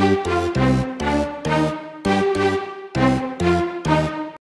Thank you.